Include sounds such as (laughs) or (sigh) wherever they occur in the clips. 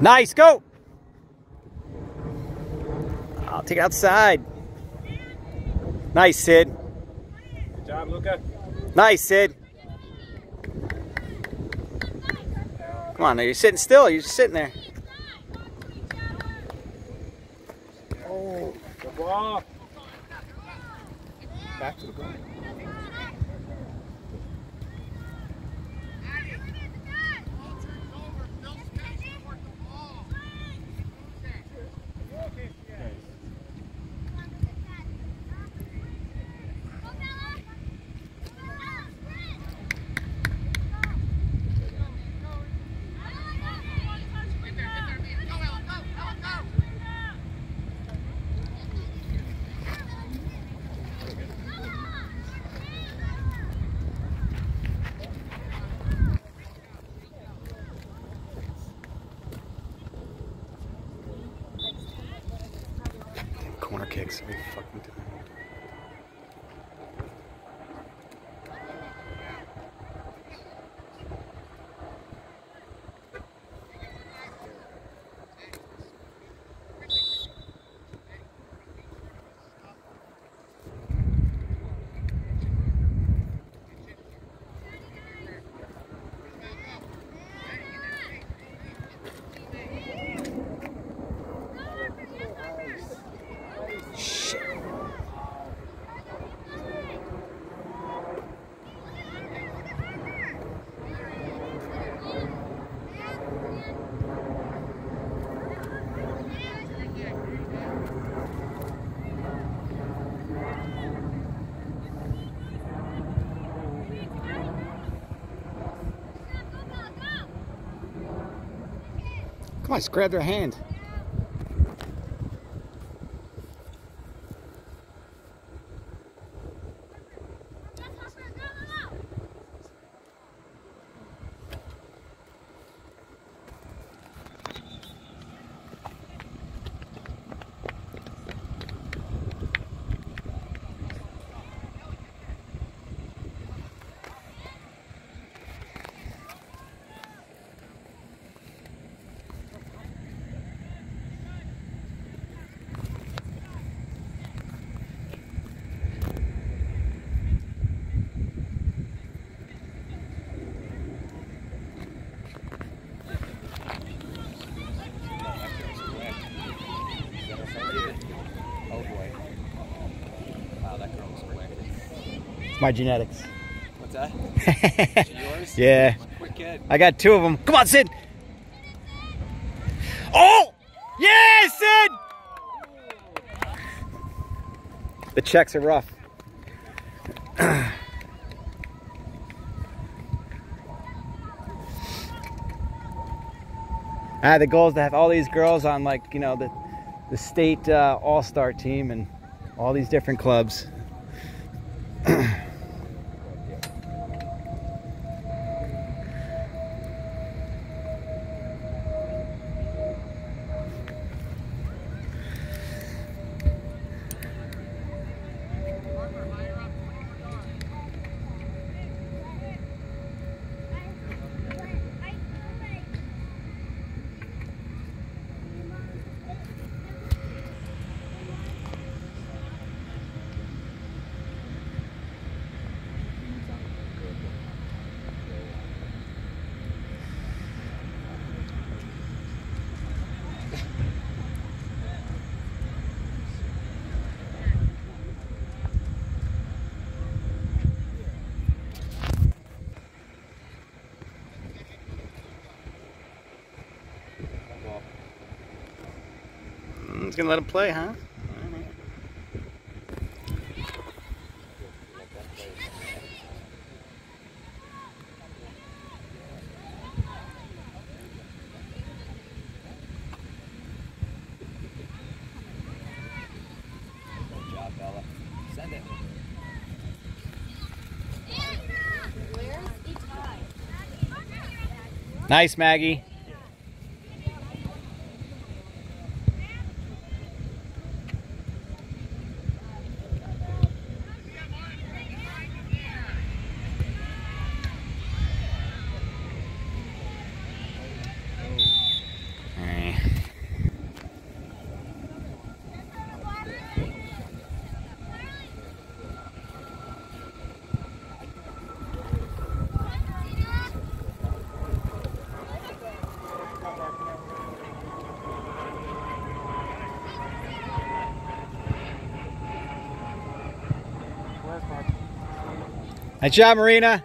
Nice, go! I'll take it outside. Nice, Sid. Good job, Luca. Nice, Sid. Come on, now you're sitting still. You're just sitting there. Oh, good ball. Back to the goal. Corner kicks. Every fucking time. Come on, just grab their hand. My genetics. What's that? (laughs) yours? yeah. Quick kid. I got two of them. Come on, Sid. Oh! Yeah, Sid! The checks are rough. (clears throat) Ah, the goal is to have all these girls on like, you know, the, the state uh, all-star team and all these different clubs. (clears throat) gonna let him play, huh? Nice, Maggie. All right. Nice job, Marina.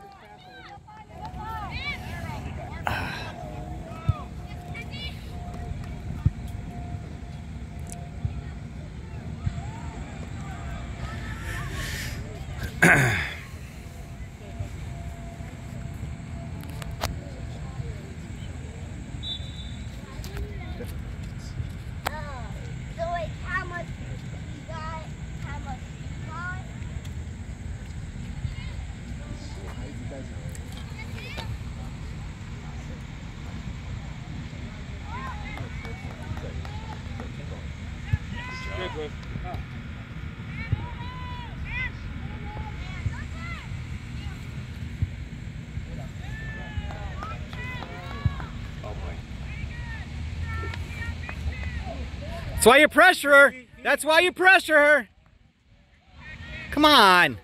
That's why you pressure her. That's why you pressure her. Come on.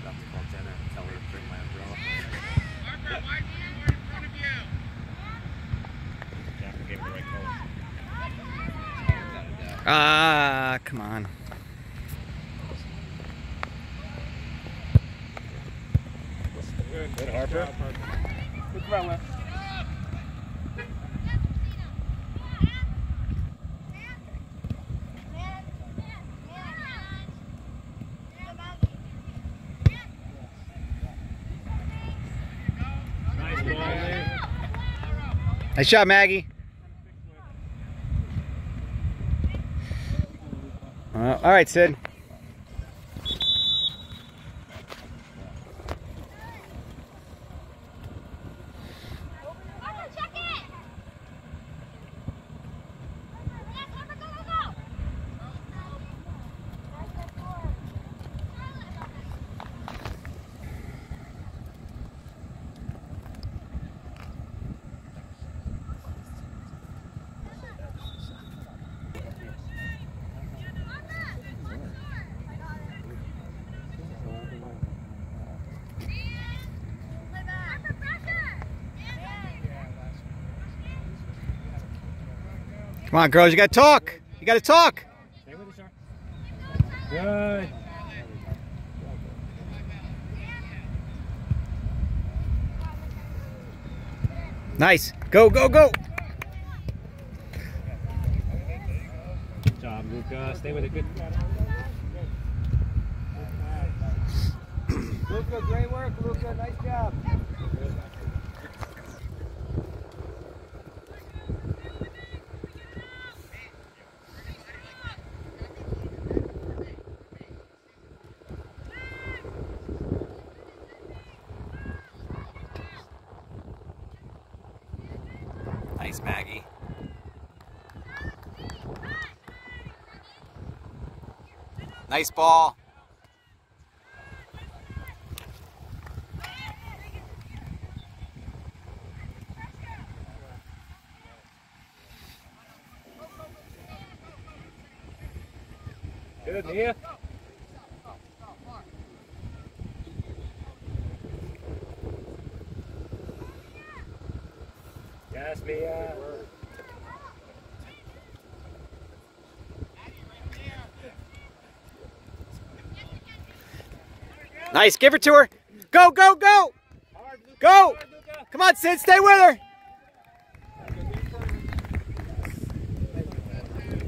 About to call Jenna and tell her to bring my umbrella. Jackie gave me the right color. Ah, come on. Nice shot, Maggie. Uh, all right, Sid. Come on, girls. You got to talk. You got to talk. Stay with us, sir. Good. Nice. Go, go, go. Good job, Luca. Stay with it. Good. Luca, great work, Luca. Nice job. Nice, Maggie. Nice ball. Good, Nia. Yes, Mia. Nice. Give her to her. Go, go, go. Go. Come on, Sid. Stay with her.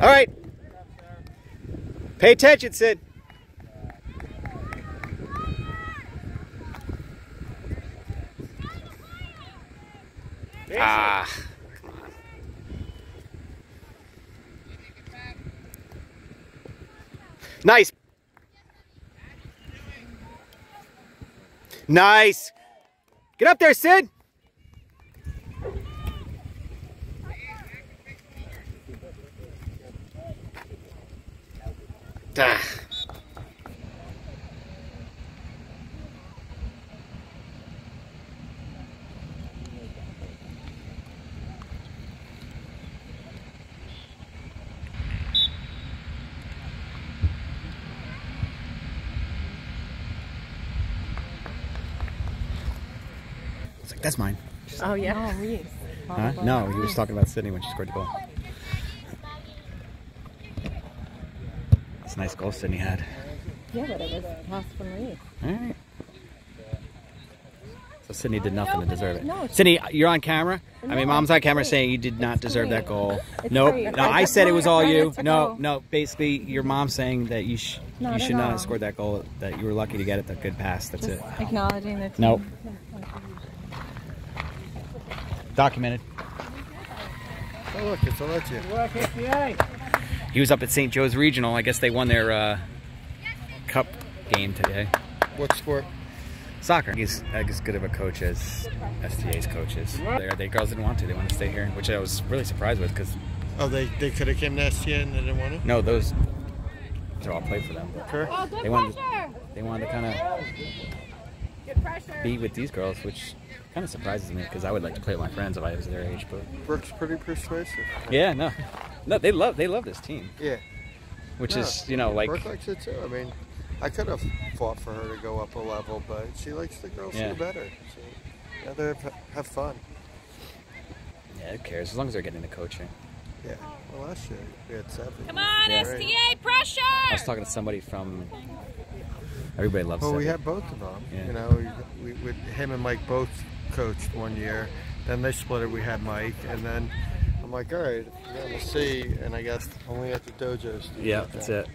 All right. Pay attention, Sid. Ah. Nice. Nice. Get up there, Sid. Ah. It's like, that's mine. Oh yeah. Oh, huh? No, he was talking about Sydney when she scored the goal. It's a nice goal Sydney had. Yeah, but it was pass from Reese. All right. So Sydney did nothing to deserve it. No, Sydney, you're on camera. I mean, mom's on camera saying you did not It's deserve that goal. It's Nope. great. No, I I said it was all you. No, no. Basically, your mom saying that you sh- Not you should not have scored that goal. That you were lucky to get it. That good pass. That's Just it. acknowledging the team. Nope. Documented. Oh, look, it's Alexia. Work. He was up at St. Joe's Regional. I guess they won their uh, cup game today. What sport? Soccer. He's as good of a coach as STA's coaches. They, they girls didn't want to. They wanted to stay here, which I was really surprised with because Oh, they, they could have came to STA and they didn't want to? no, those are all played for them. Sure. they wanted they wanted to kind of be with these girls, which kind of surprises me because I would like to play with my friends if I was their age. But Brooke's pretty persuasive. yeah, no, no, they love they love this team, Yeah. which Yeah. is you know like Brooke likes it too. I mean, I could have fought for her to go up a level, but she likes the girls Yeah. better. So, yeah, they have, have fun. yeah, who cares as long as they're getting the coaching. Yeah. Well, last year we had seven. Come on, Yeah. STA pressure! I was talking to somebody from. Everybody loves. Well, we Sevi. had both of them. Yeah. You know, we, we, with him and Mike both coached one year. Then they split it. We had Mike, and then I'm like, all right, we're gonna see. And I guess only at the dojos. Yeah, that's that. it.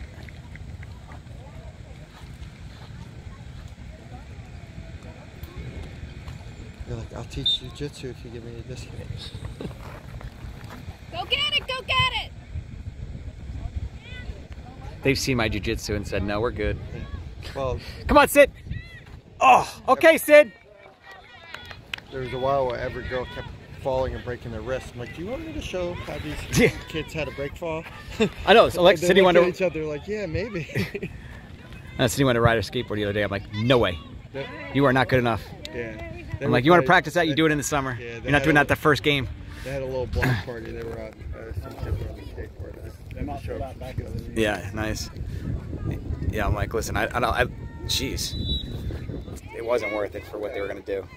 You're like, I'll teach you jitsu if you give me a discount. Go get it, go get it! They've seen my jujitsu and said, "No, we're good." Well, Come on, Sid. Oh, okay, Sid. there was a while where every girl kept falling and breaking their wrist. I'm like, do you want me to show how these (laughs) Yeah. kids had a break fall? I know. So they Sydney look wanted at each other like, yeah, maybe. (laughs) uh, Sydney wanted to ride a skateboard the other day. I'm like, no way. That- You are not good enough. yeah. I'm like, you want to practice that? You do it in the summer. Yeah, You're not doing a- that the first game. They had a little block party. They were on uh, some kids were on the skateboard. I- I showed them some skills. Yeah, nice. Yeah, I'm like, listen, I, I don't, I, jeez, it wasn't worth it for what they were gonna do.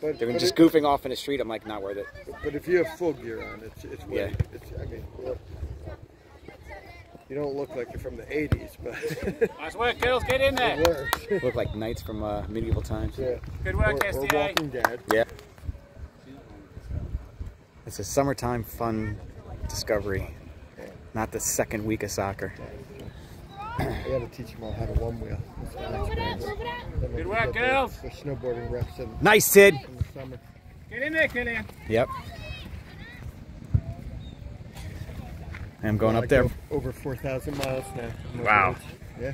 But, They were but just it- goofing off in the street. I'm like, not worth it. But if you have full gear on, it's it's Yeah. way. It's, I mean, look, you don't look like you're from the '80s, but (laughs) Nice work, girls. Get in there. (laughs) Look like knights from uh, medieval times. yeah. Good Or, work, or STA. Walking Dead. Yeah. It's a summertime fun discovery, not the second week of soccer. I gotta teach them all how to one wheel. That's my next plan. Then Good work, go for girls. The snowboarding reps in, Nice, Sid. in the summer. Get in there, Killian. Yep. I'm going I up there. go Over 4,000 miles now. on Wow. roads. Yeah.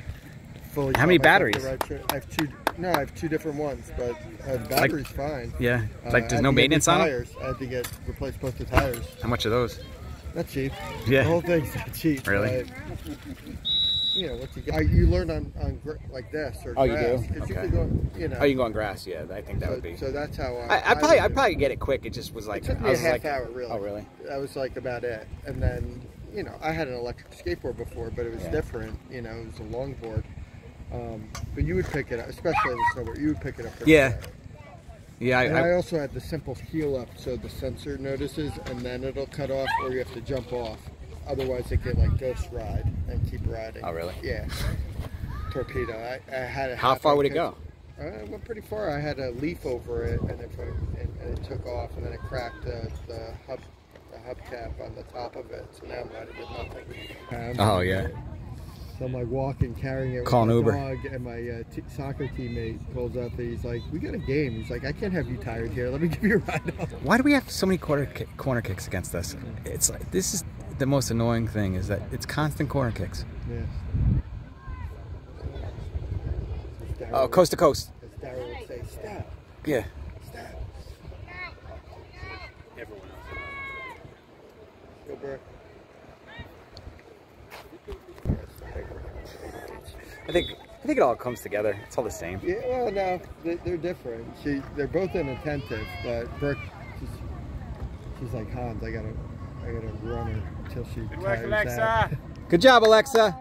Fully How many batteries? right I have two. No, I have two different ones, but uh, the battery's fine. Yeah. Uh, Like, there's no to get new maintenance on them. tires. I had to get replace both the tires. How much are those? Not cheap. Yeah. The whole thing's not cheap. Really? but, you know what you get. You learn on on gr- like this or Oh, you grass. do? you Okay. can go, you know. Oh, you can go on grass. Yeah, I think that so, would be. so that's how I. I, I probably, I probably get it quick. It just was like, It took me I a was half like, hour, really. Oh, really? That was like about it. And then, you know, I had an electric skateboard before, but it was Yeah. different. You know, it was a longboard. Um, but you would pick it up, especially the snowboard. You would pick it up. Yeah. fast. Yeah, And I I, I, also had the simple heel up, so the sensor notices, and then it'll cut off, or you have to jump off. Otherwise, it can like ghost ride and keep riding. Oh, really? Yeah. (laughs) Torpedo. I, I had a how far would it go? uh, it went pretty far. I had a leaf over it, and it, and, and it took off, and then it cracked the, the hub the hubcap on the top of it. So now I'm riding with nothing. Um, Oh, yeah. So I'm like walking, carrying it Call an Uber. dog, and my uh, t- soccer teammate pulls up. And he's like, "We got a game." He's like, "I can't have you tired here. Let me give you a ride." Why do we have so many corner kick, corner kicks against us? It's like this is the most annoying thing is that it's constant corner kicks. Yeah. Oh, coast to coast. As Daryl would say, "Stop, Yeah. stop." Go, Burke. I think I think it all comes together. It's all the same. Yeah, well, no, they, they're different. She, they're both inattentive, but Brooke, she's, she's like Hans. I gotta, I gotta run her until she Good work, tires out. Alexa. (laughs) Good job, Alexa.